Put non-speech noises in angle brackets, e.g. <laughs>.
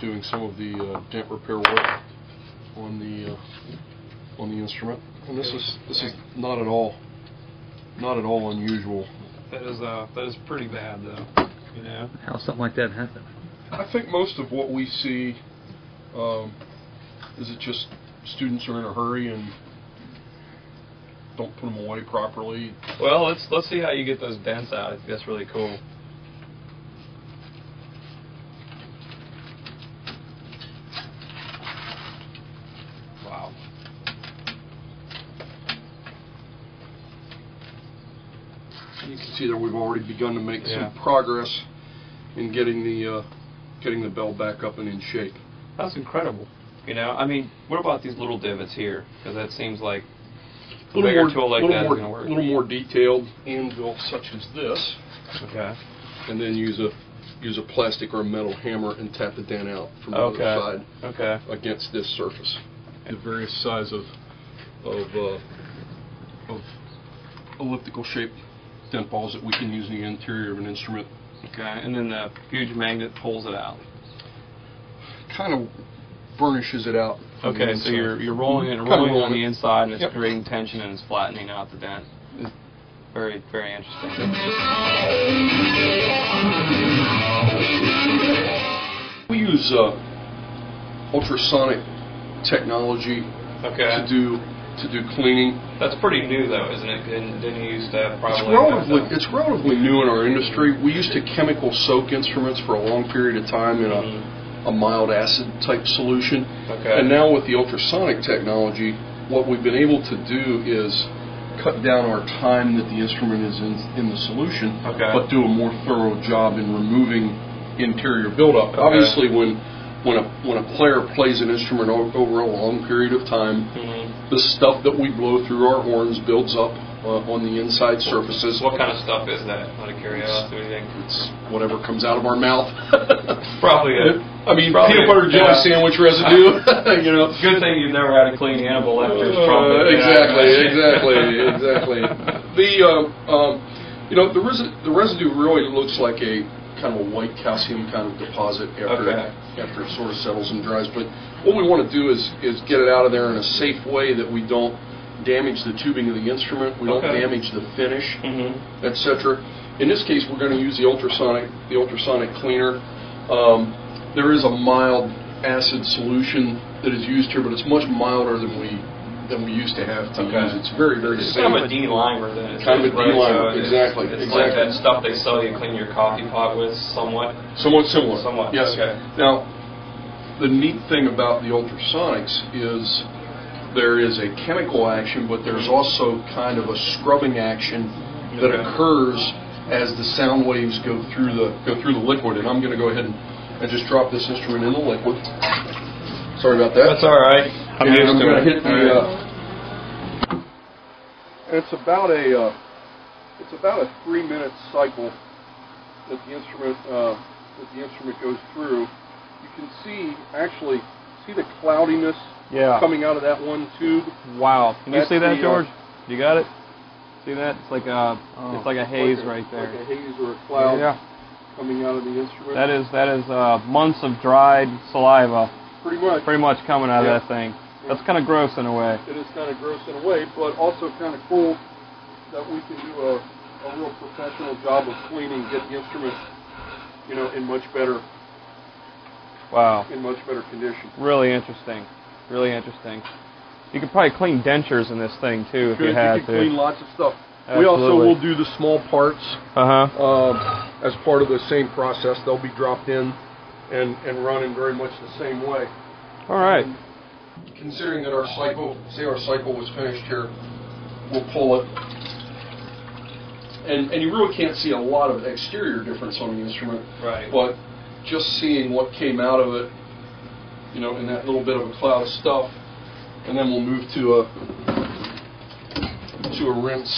doing some of the uh, dent repair work on the uh, on the instrument. And this is this is not at all not at all unusual. That is uh that is pretty bad though. You know. How something like that happen? I think most of what we see um, is it just students are in a hurry and don't put them away properly. Well, let's let's see how you get those dents out. I think that's really cool. Wow. You can see there we've already begun to make Yeah. some progress in getting the uh, getting the bell back up and in shape. That's incredible. You know, I mean, what about these little divots here? Because that seems like a little bigger more, tool like little that is more, going to work. little more detailed anvil such as this, Okay. and then use a use a plastic or a metal hammer and tap the dent out from the Okay. other side Okay. against this surface. The various size of of uh, of elliptical shaped dent balls that we can use in the interior of an instrument Okay. And then the huge magnet pulls it out. kind of burnishes it out. Okay, so you're you're rolling it and rolling it on rolling the inside, and it's Yep. creating tension and it's flattening out the dent. It's very very interesting. We use uh, ultrasonic technology Okay. to do to do cleaning. That's pretty new though, isn't it? Didn't, didn't you used to It's probably? relatively it's relatively new in our industry. We used to chemical soak instruments for a long period of time in a, Mhm. a mild acid type solution. Okay. And now with the ultrasonic technology, what we've been able to do is cut down our time that the instrument is in, in the solution, Okay. but do a more thorough job in removing interior buildup. Okay. Obviously, when when a when a player plays an instrument o- over a long period of time, Mhm. the stuff that we blow through our horns builds up uh, on the inside surfaces. What kind of stuff is that? Out of curiosity, what do you think? It's whatever comes out of our mouth. <laughs> Probably a. <laughs> I mean, probably peanut butter jelly yeah. sandwich residue. <laughs> you know. Good thing you've never had a clean animal after his Uh, exactly, exactly, exactly. The um, um, you know the resi- the residue really looks like a kind of a white calcium kind of deposit after Okay. it, after it sort of settles and dries. But what we want to do is is get it out of there in a safe way that we don't damage the tubing of the instrument, we don't damage the finish, Mhm. etc. In this case, we're going to use the ultrasonic the ultrasonic cleaner. Um, there is a mild acid solution that is used here, but it's much milder than we than we used to have to Okay. use. It's very very It's safe. kind of a D-limer then. It's Kind of a right, D-limer, so it's- exactly, It's like exactly. that stuff they sell you to clean your coffee pot with, somewhat. Somewhat similar. Somewhat, Yes. okay. Now, the neat thing about the ultrasonics is there is a chemical action, but there's also kind of a scrubbing action that Okay. occurs as the sound waves go through the go through the liquid. And I'm going to go ahead and, and just drop this instrument in the liquid. Sorry about that. That's all right. I'm and used I'm to going it. to hit the. All right. Uh, and it's about a uh, it's about a three minute cycle that the instrument uh, that the instrument goes through. You can see actually see the cloudiness Yeah. coming out of that one tube. Wow. Can you see that, the, uh, George? You got it? See that? It's like a Oh. it's like a haze like a, right there. Like a haze or a cloud Yeah. coming out of the instrument. That is that is uh, months of dried saliva, pretty much. pretty much coming out Yeah. of that thing. That's kind of gross in a way. It is kind of gross in a way, but also kind of cool that we can do a, a real professional job of cleaning, get the instrument, you know, in much better Wow. in much better condition. Really interesting. Really interesting. You could probably clean dentures in this thing too if Good, you had can clean to. Clean lots of stuff. We also will do the small parts Uh huh. um, as part of the same process. They'll be dropped in and, and run in very much the same way. All right. Considering that our cycle, say our cycle was finished here, we'll pull it. And, and you really can't see a lot of exterior difference on the instrument, Right. but just seeing what came out of it, you know, in that little bit of a cloud of stuff, and then we'll move to a to a rinse.